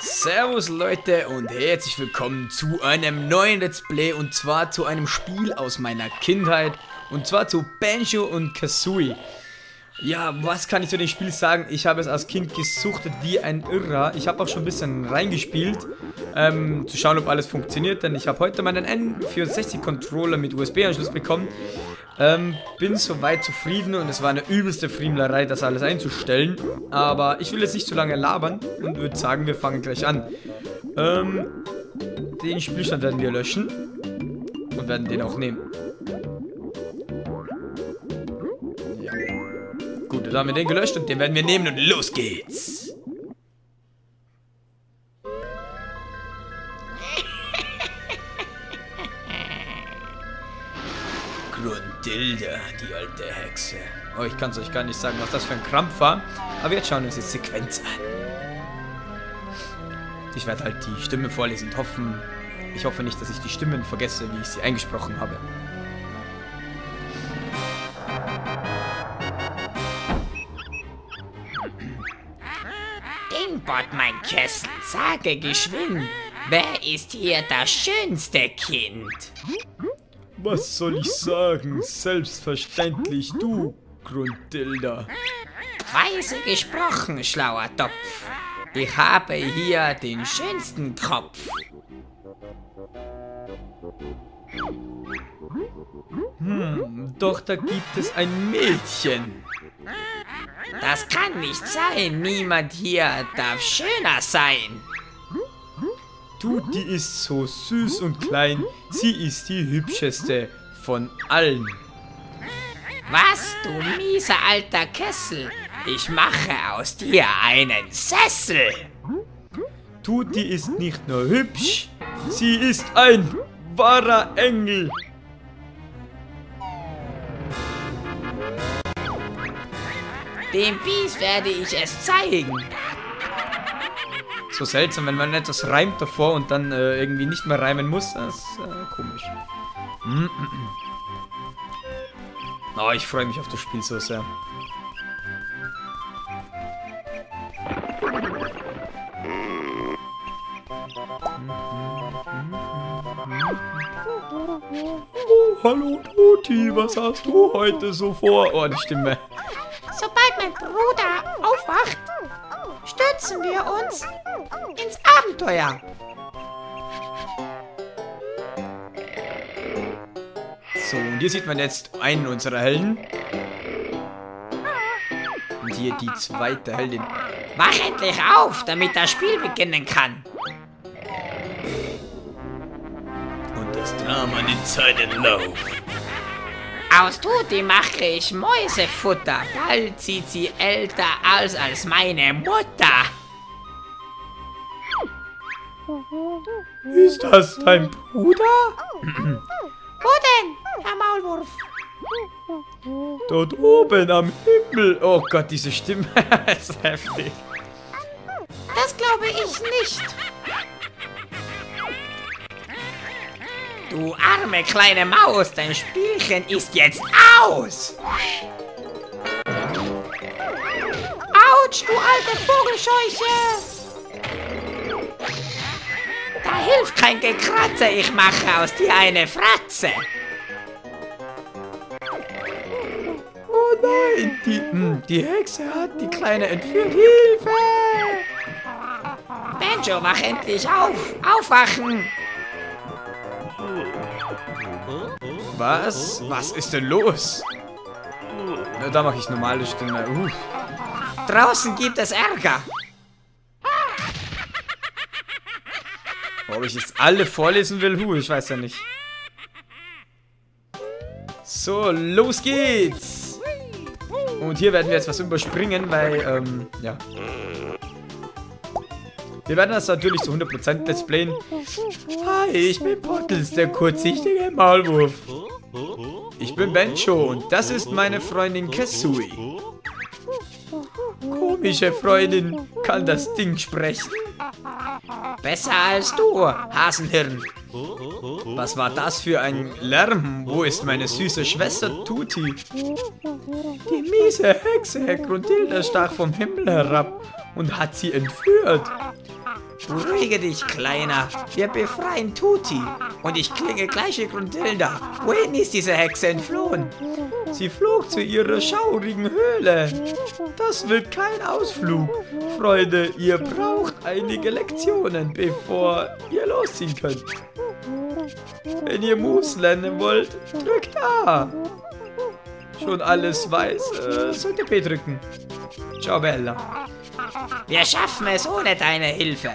Servus Leute und herzlich willkommen zu einem neuen Let's Play und zwar zu einem Spiel aus meiner Kindheit und zwar zu Banjo und Kazooie. Ja, was kann ich zu dem Spiel sagen? Ich habe es als Kind gesuchtet wie ein Irrer. Ich habe auch schon ein bisschen reingespielt, ähm, zu schauen, ob alles funktioniert, denn ich habe heute meinen N64-Controller mit USB-Anschluss bekommen. Ähm, bin soweit zufrieden und es war eine übelste Friemlerei, das alles einzustellen. Aber ich will jetzt nicht zu lange labern und würde sagen, wir fangen gleich an. Ähm, den Spielstand werden wir löschen und werden den auch nehmen. Dann haben wir den gelöscht und den werden wir nehmen und los geht's. Grundilda, die alte Hexe. Oh, ich kann es euch gar nicht sagen, was das für ein Krampf war. Aber jetzt schauen wir uns die Sequenz an. Ich werde halt die Stimme vorlesen und hoffen... Ich hoffe nicht, dass ich die Stimmen vergesse, wie ich sie eingesprochen habe. Dingbot, mein Kessel, sage geschwind, wer ist hier das schönste Kind? Was soll ich sagen? Selbstverständlich du, Grundilda. Weise gesprochen, schlauer Topf. Ich habe hier den schönsten Kopf. Hm, doch da gibt es ein Mädchen. Das kann nicht sein. Niemand hier darf schöner sein. Du, die ist so süß und klein. Sie ist die hübscheste von allen. Was, du mieser alter Kessel? Ich mache aus dir einen Sessel. Die ist nicht nur hübsch, sie ist ein wahrer Engel. Dem Bies werde ich es zeigen. So seltsam, wenn man etwas reimt davor und dann äh, irgendwie nicht mehr reimen muss. Das ist äh, komisch. Mm -mm -mm. Oh, ich freue mich auf das Spiel so sehr. Oh, hallo Toti, was hast du heute so vor? Oh, die Stimme. Sobald mein Bruder aufwacht, stürzen wir uns ins Abenteuer. So, und hier sieht man jetzt einen unserer Helden. Und hier die zweite Heldin. Wach endlich auf, damit das Spiel beginnen kann. Und das Drama nimmt seinen Lauf. Aus Tuti mache ich Mäusefutter. Bald sieht sie älter aus als meine Mutter. Ist das dein Bruder? Wo denn, Herr Maulwurf? Dort oben am Himmel. Oh Gott, diese Stimme ist heftig. Das glaube ich nicht. Du arme kleine Maus, dein Spielchen ist jetzt aus. Autsch, du alte Vogelscheuche. Da hilft kein Gekratze, ich mache aus dir eine Fratze. Oh nein, die, hm, die Hexe hat die Kleine entführt. Hilfe! Benjo, wach endlich auf. Aufwachen. Was? Was ist denn los? Da mache ich normale Stimme. Uh. Draußen gibt es Ärger. Ob ich jetzt alle vorlesen will? Huh, ich weiß ja nicht. So, los geht's! Und hier werden wir jetzt was überspringen, weil, ähm, ja. Wir werden das natürlich zu 100% Let's Playen. Hi, ich bin Pottles, der kurzsichtige Maulwurf. Ich bin Bencho und das ist meine Freundin Kazooie. Komische Freundin, kann das Ding sprechen? Besser als du, Hasenhirn. Was war das für ein Lärm? Wo ist meine süße Schwester Tuti? Die miese Hexe Grundilda stach vom Himmel herab und hat sie entführt. Beruhige dich, Kleiner. Wir befreien Tuti. Und ich klinge gleich wie Grundilda. Wohin ist diese Hexe entflohen? Sie flog zu ihrer schaurigen Höhle. Das wird kein Ausflug. Freunde, ihr braucht einige Lektionen, bevor ihr losziehen könnt. Wenn ihr Moves lernen wollt, drückt A. Schon alles weiß, äh, sollt ihr B drücken. Ciao, Bella. Wir schaffen es ohne deine Hilfe.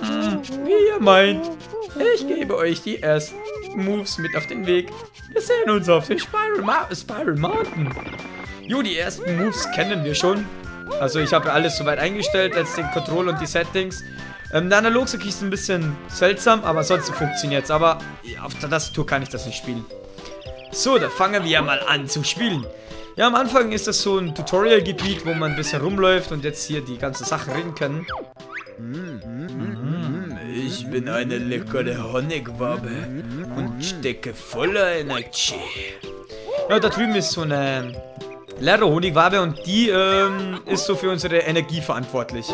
Hm, wie ihr meint. Ich gebe euch die ersten Moves mit auf den Weg. Wir sehen uns auf der Spiral, Ma Spiral Mountain. Jo, die ersten Moves kennen wir schon. Also ich habe alles soweit eingestellt, jetzt den Control und die Settings. Ähm, der Analogstick ist ein bisschen seltsam, aber ansonsten funktioniert es. Aber auf der Tastatur kann ich das nicht spielen. So, da fangen wir mal an zu spielen. Ja, am Anfang ist das so ein Tutorial-Gebiet, wo man ein bisschen rumläuft und jetzt hier die ganzen Sachen reden können. Ich bin eine leckere Honigwabe und stecke voller Energie. Ja, da drüben ist so eine leere Honigwabe und die ähm, ist so für unsere Energie verantwortlich.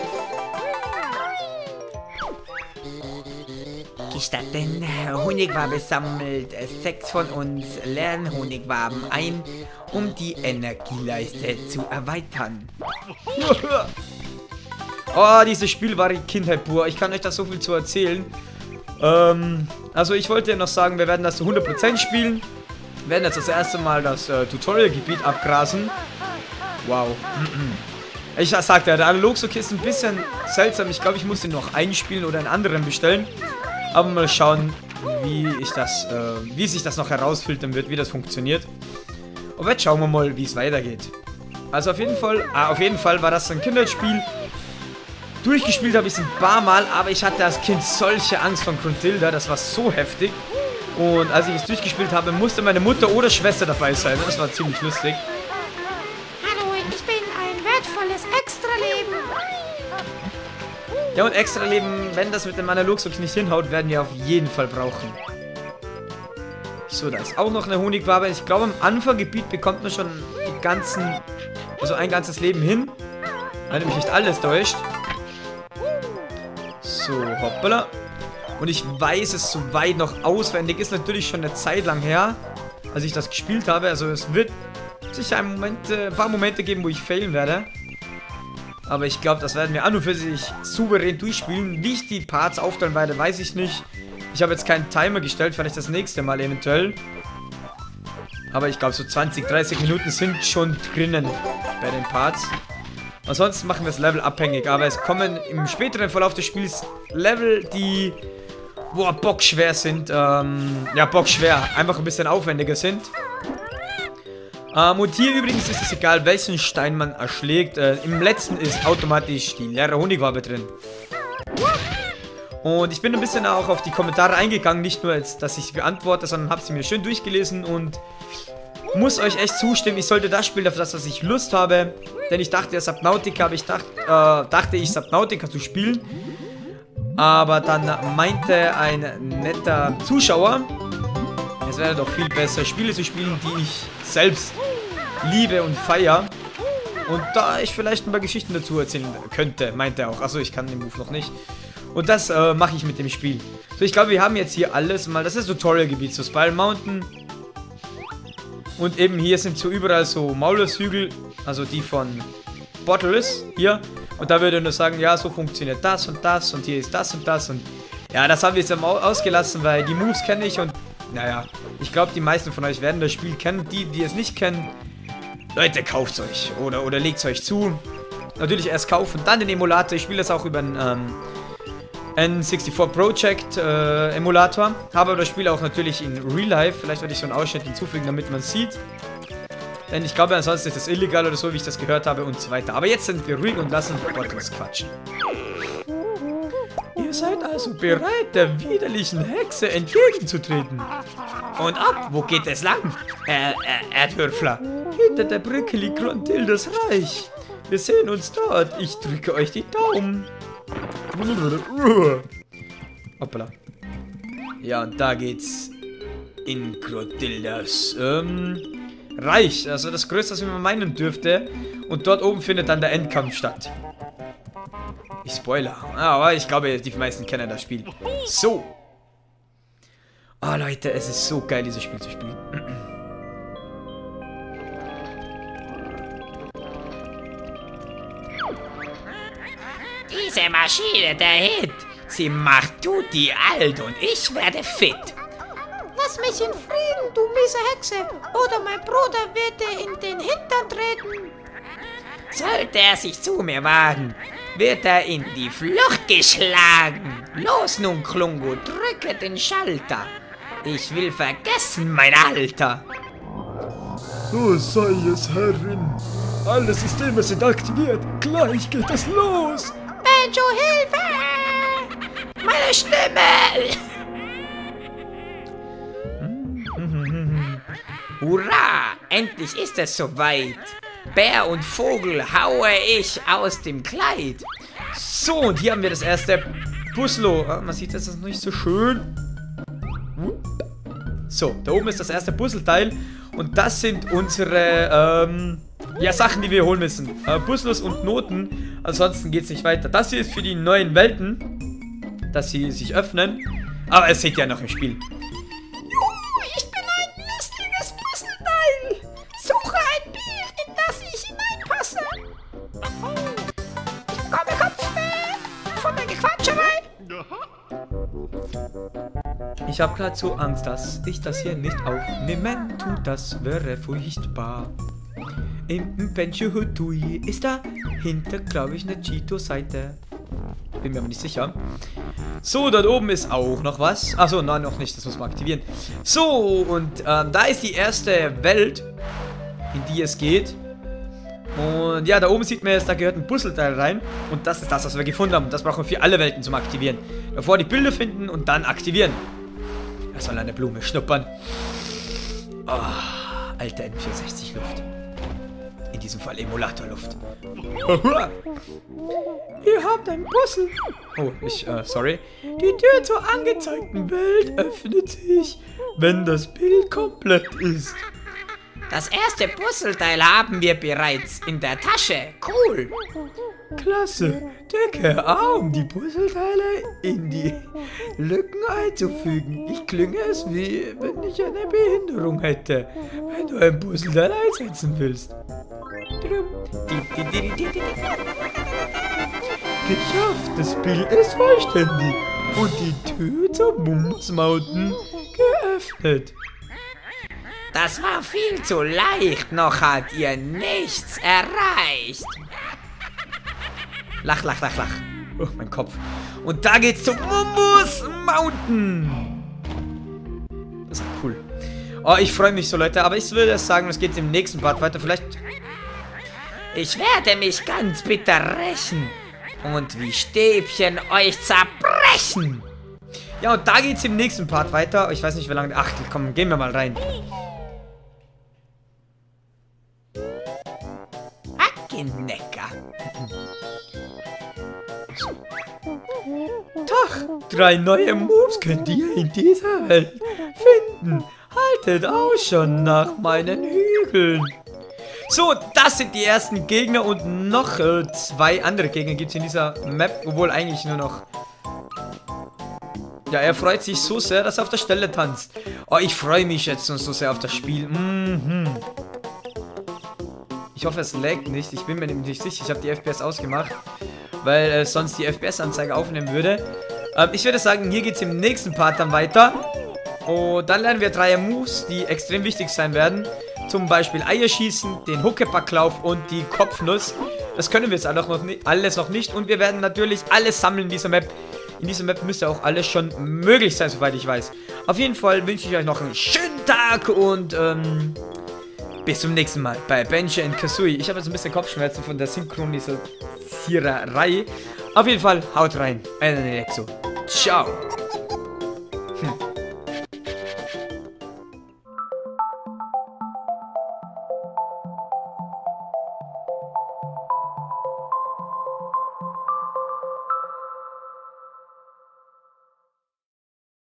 Gestatten, Honigwabe sammelt sechs von uns leeren Honigwaben ein, um die Energieleiste zu erweitern. oh, dieses Spiel war die Kindheit pur. Ich kann euch da so viel zu erzählen. Ähm, also ich wollte noch sagen, wir werden das zu 100% spielen. Wir werden jetzt das erste Mal das äh, Tutorial-Gebiet abgrasen. Wow. Ich sagte, der Analogstick ist ein bisschen seltsam. Ich glaube, ich muss den noch einspielen oder einen anderen bestellen. Aber mal schauen, wie ich das, äh, wie sich das noch herausfiltern wird, wie das funktioniert. Und jetzt schauen wir mal, wie es weitergeht. Also auf jeden Fall, ah, auf jeden Fall war das ein Kinderspiel. Durchgespielt habe ich es ein paar Mal, aber ich hatte als Kind solche Angst von Grundilda, das war so heftig. Und als ich es durchgespielt habe, musste meine Mutter oder Schwester dabei sein. Das war ziemlich lustig. Ja, und Extra-Leben, wenn das mit dem Analogstick nicht hinhaut, werden wir auf jeden Fall brauchen. So, da ist auch noch eine Honigwabe. Ich glaube, am Anfanggebiet bekommt man schon die ganzen, also ein ganzes Leben hin. Wenn mich nicht alles täuscht. So, hoppala. Und ich weiß es soweit noch auswendig. Ist natürlich schon eine Zeit lang her, als ich das gespielt habe. Also es wird sicher ein, Moment, äh, ein paar Momente geben, wo ich failen werde. Aber ich glaube, das werden wir an und für sich souverän durchspielen. Wie ich die Parts aufteilen werde, weiß ich nicht. Ich habe jetzt keinen Timer gestellt, vielleicht das nächste Mal eventuell. Aber ich glaube, so 20, 30 Minuten sind schon drinnen bei den Parts. Ansonsten machen wir das Level abhängig. Aber es kommen im späteren Verlauf des Spiels Level, die boah, bockschwer sind. Ähm, ja, bockschwer. Einfach ein bisschen aufwendiger sind. Ähm, und hier übrigens ist es egal, welchen Stein man erschlägt. Äh, Im letzten ist automatisch die leere Honigwabe drin. Und ich bin ein bisschen auch auf die Kommentare eingegangen. Nicht nur, jetzt, dass ich sie beantworte, sondern habe sie mir schön durchgelesen und muss euch echt zustimmen. Ich sollte das spielen, auf das, was ich Lust habe. Denn ich dachte, Subnautica, aber ich dacht, äh, dachte ich, Subnautica zu spielen. Aber dann meinte ein netter Zuschauer, es wäre doch viel besser, Spiele zu spielen, die ich selbst liebe und feier. Und da ich vielleicht ein paar Geschichten dazu erzählen könnte, meint er auch. Achso, ich kann den Move noch nicht. Und das äh, mache ich mit dem Spiel. So, ich glaube, wir haben jetzt hier alles mal. Das ist Tutorial-Gebiet, so Spiral Mountain. Und eben hier sind so überall so Maulershügel, also die von Bottles, hier. Und da würde er nur sagen, ja, so funktioniert das und das und hier ist das und das und... Ja, das haben wir jetzt ausgelassen, weil die Moves kenne ich und naja, ich glaube, die meisten von euch werden das Spiel kennen. Die, die es nicht kennen, Leute, kauft euch oder, oder legt es euch zu. Natürlich erst kaufen, dann den Emulator. Ich spiele das auch über einen ähm, N64 Project äh, Emulator. Habe aber das Spiel auch natürlich in Real Life. Vielleicht werde ich so einen Ausschnitt hinzufügen, damit man sieht. Denn ich glaube, ansonsten ist das illegal oder so, wie ich das gehört habe und so weiter. Aber jetzt sind wir ruhig und lassen uns quatschen. Ihr seid also bereit, der widerlichen Hexe entgegenzutreten. Und ab, wo geht es lang? Äh, äh, Erdwürfler. Hinter der Brücke liegt Gruntildas Reich. Wir sehen uns dort. Ich drücke euch die Daumen. Hoppala. Ja, und da geht's in Crotilders ähm, Reich. Also das größte, was man meinen dürfte. Und dort oben findet dann der Endkampf statt. Ich spoiler. Aber ich glaube, die meisten kennen das Spiel. So. Oh, Leute, es ist so geil, dieses Spiel zu spielen. Diese Maschine, der Hit, sie macht Tuti alt und ich werde fit. Lass mich in Frieden, du miese Hexe, oder mein Bruder wird dir in den Hintern treten. Sollte er sich zu mir wagen, wird er in die Flucht geschlagen. Los nun, Klungo, drücke den Schalter. Ich will vergessen mein Alter. So sei es, Herrin. Alle Systeme sind aktiviert. Gleich geht es los. Banjo, Hilfe! Meine Stimme! Hurra! Endlich ist es soweit. Bär und Vogel haue ich aus dem Kleid. So, und hier haben wir das erste Puzzlo. Ah, man sieht das ist nicht so schön. So, da oben ist das erste Puzzleteil. Und das sind unsere, ähm, ja, Sachen, die wir holen müssen. Äh, Puzzles und Noten. Ansonsten geht es nicht weiter. Das hier ist für die neuen Welten. Dass sie sich öffnen. Aber es seht ja noch im Spiel. Ich bin ein lustiges Puzzleteil. Suche ein Bild, in das ich hineinpasse. Ich bekomme Kopfweh von der Gequatscherei. Ich hab grad so Angst, dass ich das hier nicht aufnehmen tu, das wäre furchtbar. Im Benjo Hutui ist dahinter, glaube ich, eine Cheeto-Seite. Bin mir aber nicht sicher. So, dort oben ist auch noch was. Achso, nein, noch nicht, das muss man aktivieren. So, und ähm, da ist die erste Welt, in die es geht. Und ja, da oben sieht man jetzt, da gehört ein Puzzleteil rein. Und das ist das, was wir gefunden haben. Das brauchen wir für alle Welten zum Aktivieren. Davor die Bilder finden und dann aktivieren. Erstmal eine Blume schnuppern. Oh, alte N64-Luft. In diesem Fall Emulatorluft. Ihr habt ein Puzzle. Oh, ich, äh, sorry. Die Tür zur angezeigten Welt öffnet sich, wenn das Bild komplett ist. Das erste Puzzleteil haben wir bereits in der Tasche. Cool. Klasse. Decke A, um die Puzzleteile in die Lücken einzufügen. Ich klinge es wie, wenn ich eine Behinderung hätte, wenn du ein Puzzleteil einsetzen willst. Geschafft, das Bild ist vollständig und die Tür zur Mums Mountain geöffnet. Das war viel zu leicht, noch hat ihr nichts erreicht. Lach, lach, lach, lach. Oh, mein Kopf. Und da geht's zum Mumbus Mountain. Das ist cool. Oh, ich freue mich so, Leute. Aber ich würde sagen, es geht im nächsten Part weiter. Vielleicht... Ich werde mich ganz bitter rächen und wie Stäbchen euch zerbrechen. Ja, und da geht's im nächsten Part weiter. Ich weiß nicht, wie lange... Ach, komm, gehen wir mal rein. Drei neue Moves könnt ihr in dieser Welt finden. Haltet Ausschau nach meinen Hügeln. So, das sind die ersten Gegner und noch äh, zwei andere Gegner gibt es in dieser Map, obwohl eigentlich nur noch... Ja, er freut sich so sehr, dass er auf der Stelle tanzt. Oh, ich freue mich jetzt so sehr auf das Spiel. Mhm. Ich hoffe, es laggt nicht. Ich bin mir nämlich nicht sicher. Ich habe die FPS ausgemacht, weil äh, sonst die FPS-Anzeige aufnehmen würde. Ähm, ich würde sagen, hier geht es im nächsten Part dann weiter. Und dann lernen wir drei Moves, die extrem wichtig sein werden. Zum Beispiel Eierschießen, den Huckepacklauf und die Kopfnuss. Das können wir jetzt alles noch, nicht, alles noch nicht. Und wir werden natürlich alles sammeln in dieser Map. In dieser Map müsste auch alles schon möglich sein, soweit ich weiß. Auf jeden Fall wünsche ich euch noch einen schönen Tag und ähm, bis zum nächsten Mal bei Benji und Kazooie. Ich habe jetzt ein bisschen Kopfschmerzen von der Synchronisiererei. Auf jeden Fall, haut rein. Ein Alexo. Ciao.